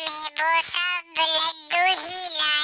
में वो सब लड्डू ही ला